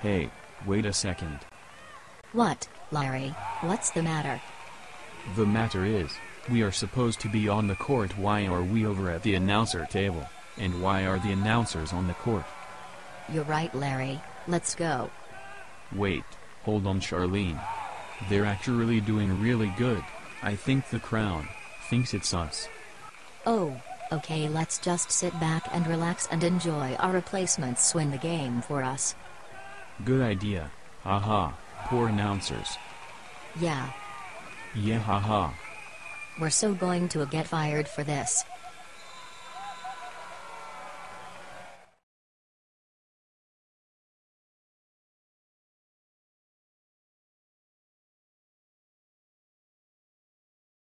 Hey, wait a second. What, Larry? What's the matter? The matter is, we are supposed to be on the court. Why are we over at the announcer table? And why are the announcers on the court? You're right, Larry. Let's go. Wait, hold on, Charlene. They're actually doing really good. I think the crown thinks it's us. Oh, okay, let's just sit back and relax and enjoy our replacements win the game for us. Good idea. Haha, poor announcers. Yeah, Yeah, haha. we're so going to get fired for this.